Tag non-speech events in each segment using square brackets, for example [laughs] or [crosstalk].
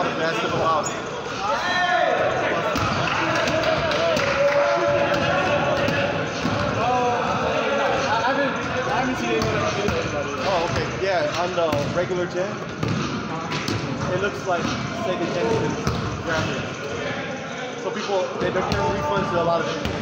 all the bad stuff about. Oh, okay. Yeah, on the regular gen, it looks like Sega Genesis graphics. So people, they, they're giving refunds to a lot of people.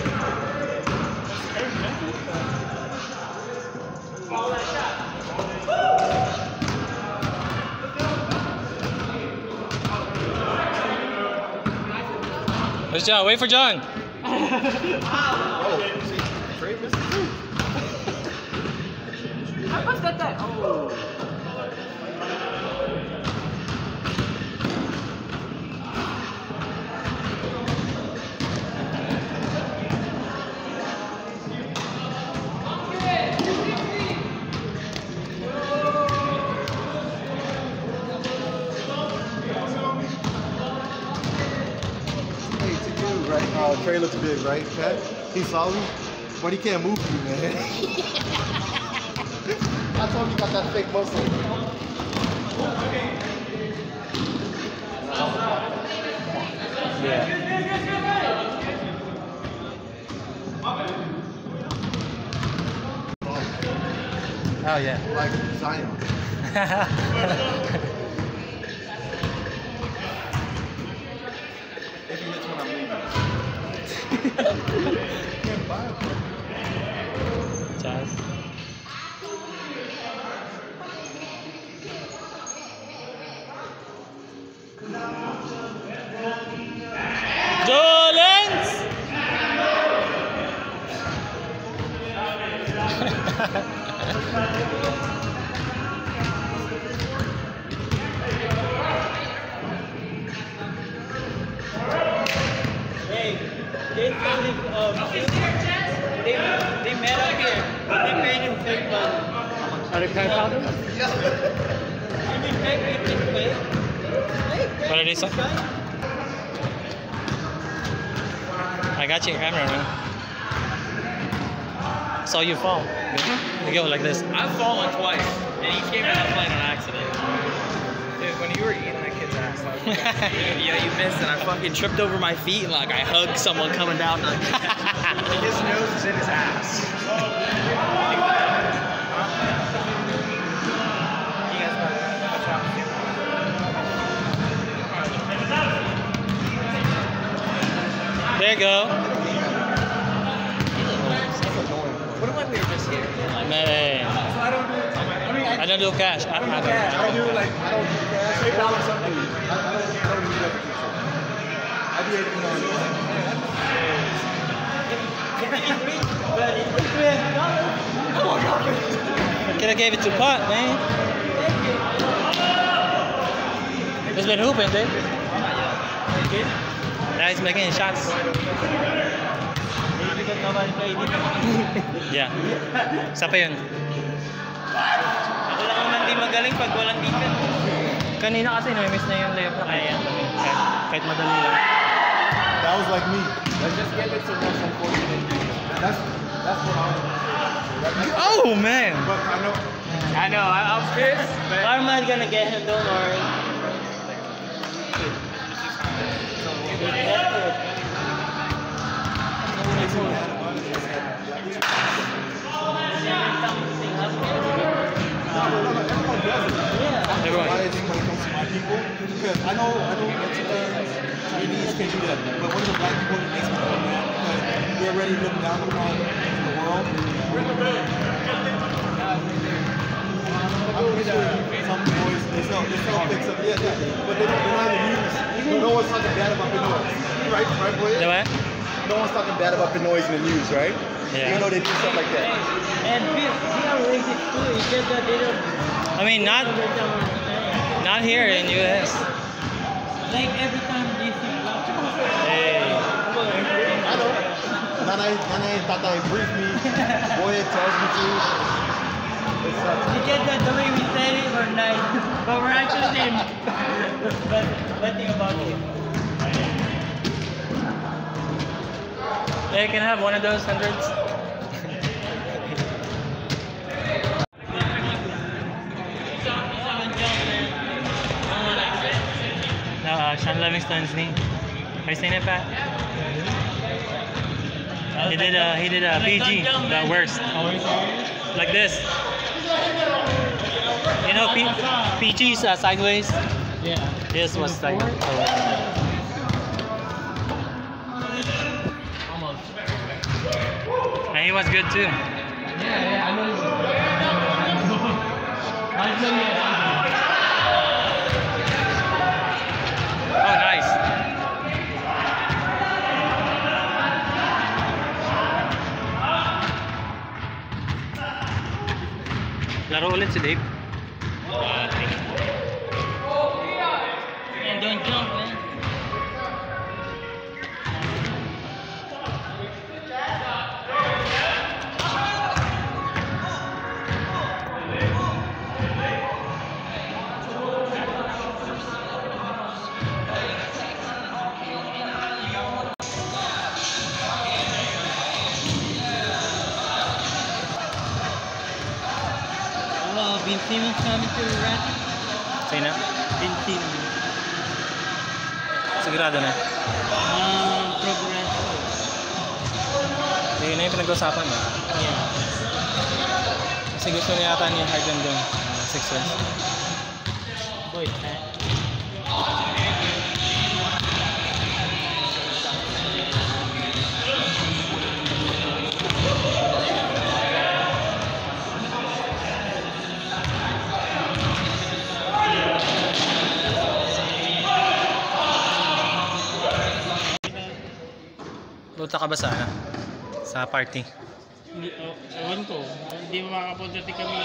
Where's John? Wait for John. [laughs] Uh, Trey looks big, right, Pat? He's solid, but he can't move you, man. [laughs] I told you got that fake muscle. Yeah. Oh yeah. Like Zion. [laughs] they told him, um, they, they met up here, but they paid him fake money. Are they paying powder? You mean fake, you fake? Fake, What are they saying? I got you in camera, man. Saw you fall. You go like this. I've fallen twice, and each game I playing on accident. Dude, when you were eating that kid's ass, I was like, [laughs] yeah, you missed, and I fucking tripped over my feet, and like I hugged someone coming down. Like, his nose is in his ass. You guys better watch out. There you go. What about we were just here? Man. I don't do, I I, I don't do cash. I, I don't. I do like, I don't do cash, something. I, I don't, I don't do that. I do everything on Could have gave it to Pot, man. He's been hooping, dude. Now he's making shots. [laughs] Yeah. Isa pa yun. Ako lang naman di magaling pag walang defense. Kanina kasi na-miss na yung layup na kaya. Kahit, kahit madali lang. That was like me. Let's just get it to most unfortunate. That's that's what I'm. Oh, man. But I know. I know, I, I was pissed. But I'm not gonna get him, don't worry. Everyone. People? Because I know I know Mexicans, Chinese uh, can do that, but when the black people it makes me so mad because we're already looked down upon in the world. I'm pretty sure some boys they sell they sell things up, yeah, yeah, but they don't, they're not in the news. No, no one's talking bad about the noise, right? Right, boy? Diba? No one's talking bad about the noise in the news, right? Yeah. Even though they do stuff like that. And we, we are racist too. It's just that they don't I mean, not understand what we're saying. Not here in US. Like every time they see black people, Hey. I know. Nanay, nanay, tatay brief me. [laughs] Boy tells me to. It sucks. it's just that the way we said it, we're nice. But we're actually saying but nothing about it. Yeah, you can have one of those hundreds. No. Shaun Livingston's knee. Have you seen it, Pat? He did a he did a PG, the worst. Like this. You know, P- PG's uh, sideways. Yeah. This was sideways. Almost. And he was good too. Yeah, yeah, I know. Narwal से देख ka ba sa? Sa party? Hindi, oh, ewan ko. Hindi di kami.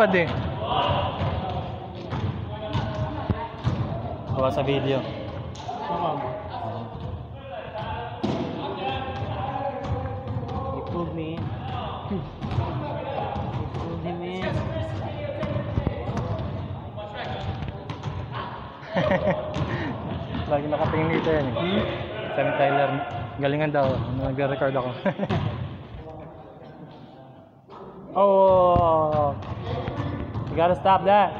Lumipad eh. Gawa sa video. Pulled me him in. Lagi nakatingin dito yan eh. Sabi ni Tyler, galingan daw. Nag-record ako. oh! You gotta stop that.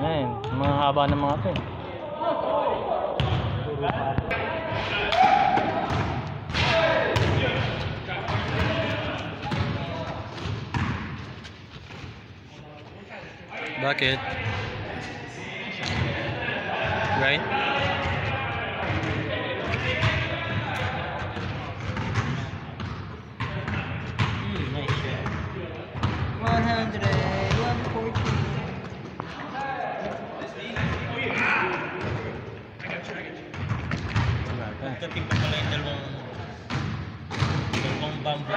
Ayan, mga haba ng mga to. Bakit? Right? Nice shot. 100, 140. Wala ka. Kating pa pala yung dalawang dalawang bamboo.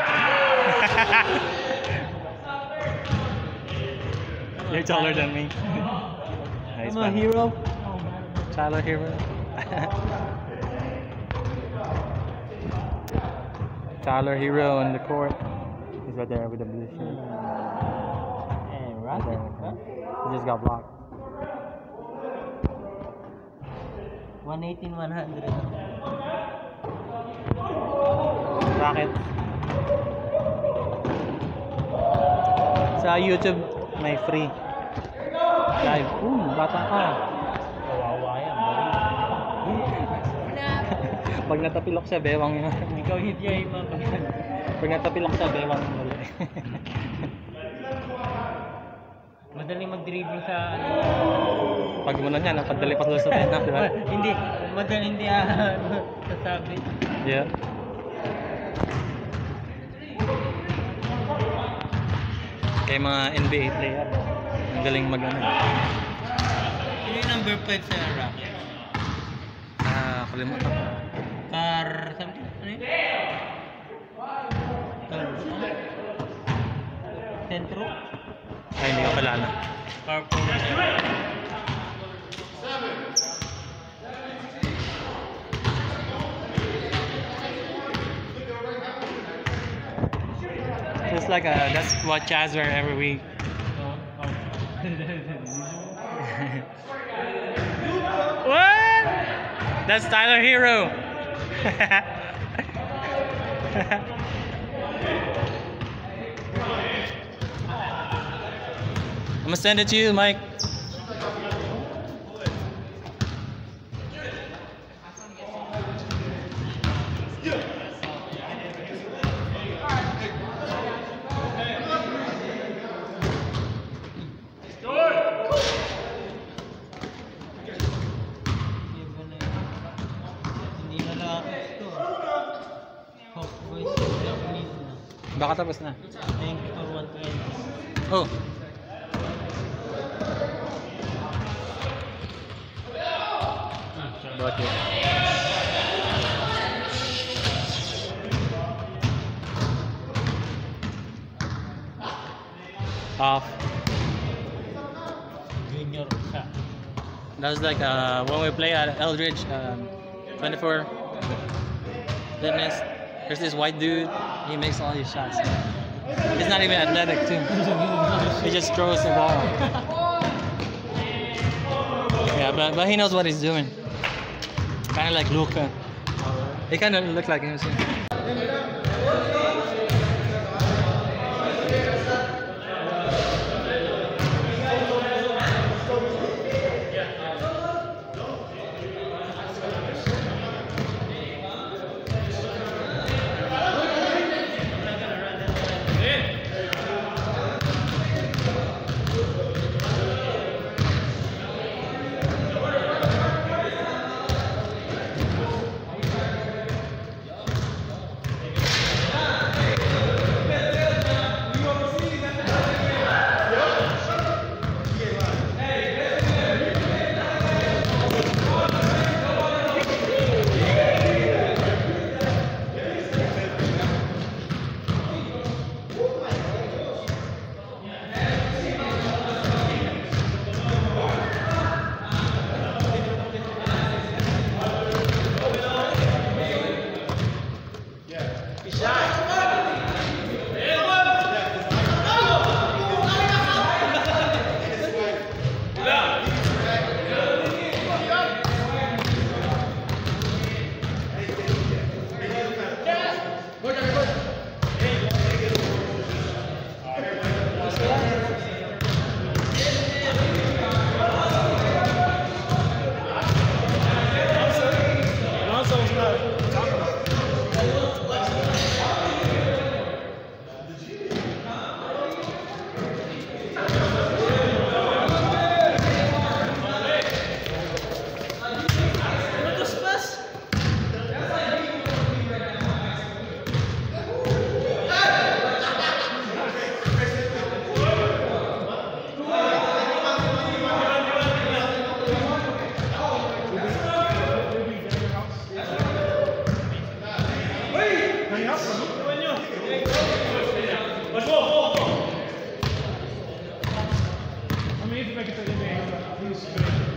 You're taller than me. [laughs] nice I'm a hero. Tyler Herro. [laughs] Tyler Herro in the court. He's right there with the blue shirt. And Right there. Huh? He just got blocked. 118, 100. Rocket. Sa YouTube, may free. Live. Ooh, bata ka. kawawa yan. Pag natapilok sa bewang yun. Ikaw hindi ay mabagyan. Pag natapilok sa bewang yun. Madaling mag-dribble sa ano. Pag muna niya, napadali pa sa tenang, di ba? [laughs] hindi, madali hindi ah, [laughs] sasabi. Yeah. Kay mga NBA player, ang galing mag-ano. Number 5 sa Rocket? Ah, kalimutan ko. Car something? Ano yun? Car ano? Centro? Ay, hindi ko kalala. Car. Just like uh, that's what Chaz wear every week. [laughs] [laughs] That's Tyler Herro. [laughs] I'm gonna send it to you, Mike. Iba na yun. Hindi na Rockets to ah. Hawk Boys, Japanese na. Baka tapos na. Thank you for 120. Oh. About you. Off. Junior. That was like uh, when we play at Eldridge, um, 24 Fitness. There's this white dude. He makes all these shots. He's not even athletic too. he just throws the ball. Yeah, but, but he knows what he's doing. Kind of like Luka. He kind of look like him. too. Vem como é que tá de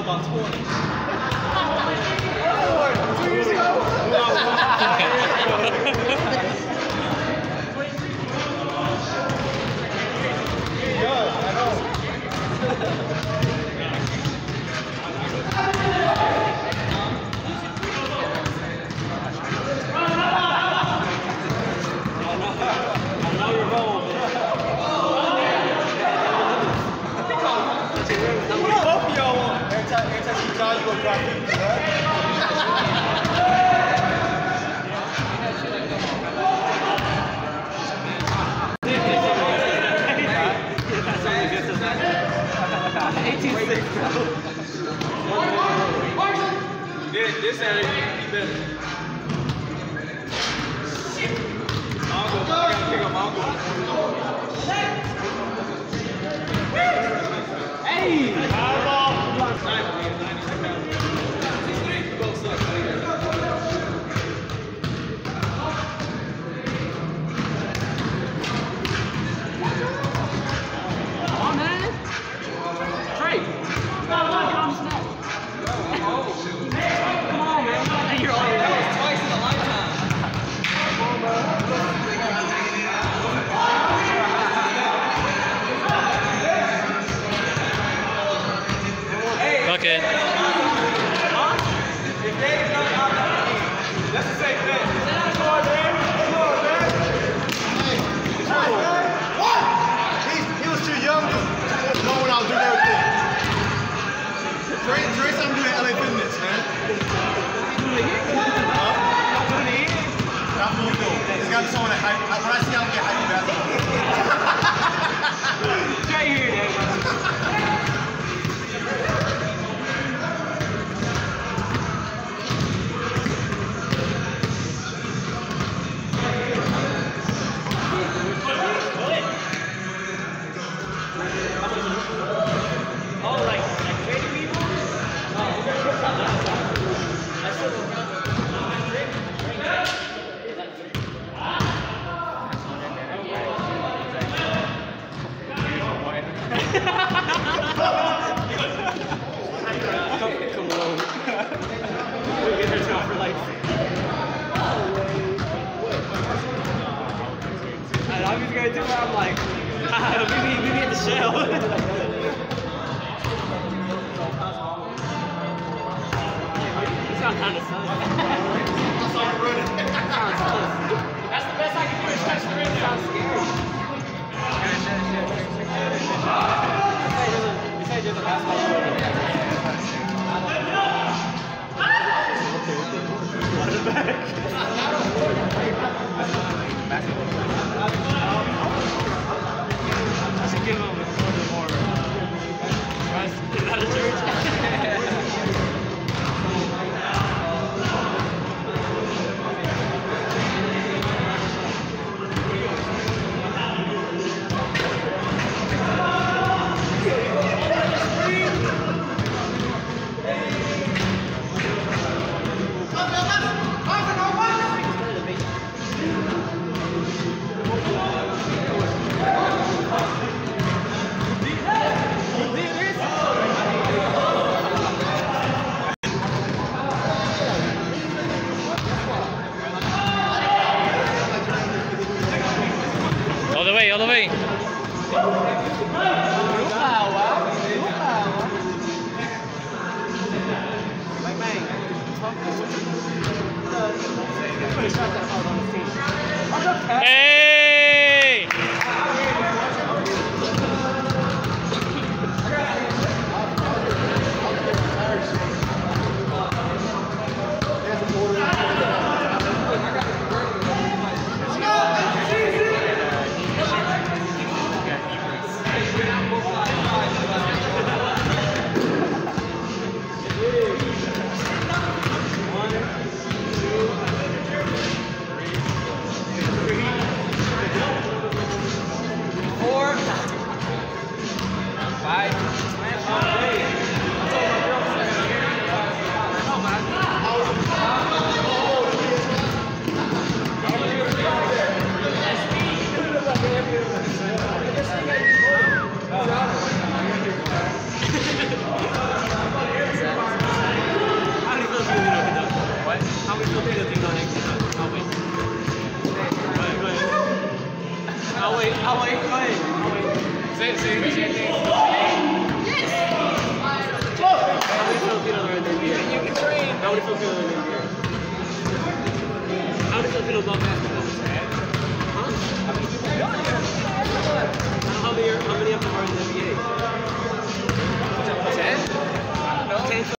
about 20.